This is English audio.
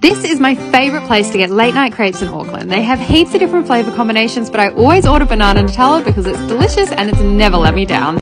This is my favourite place to get late night crepes in Auckland. They have heaps of different flavour combinations, but I always order banana Nutella because it's delicious and it's never let me down.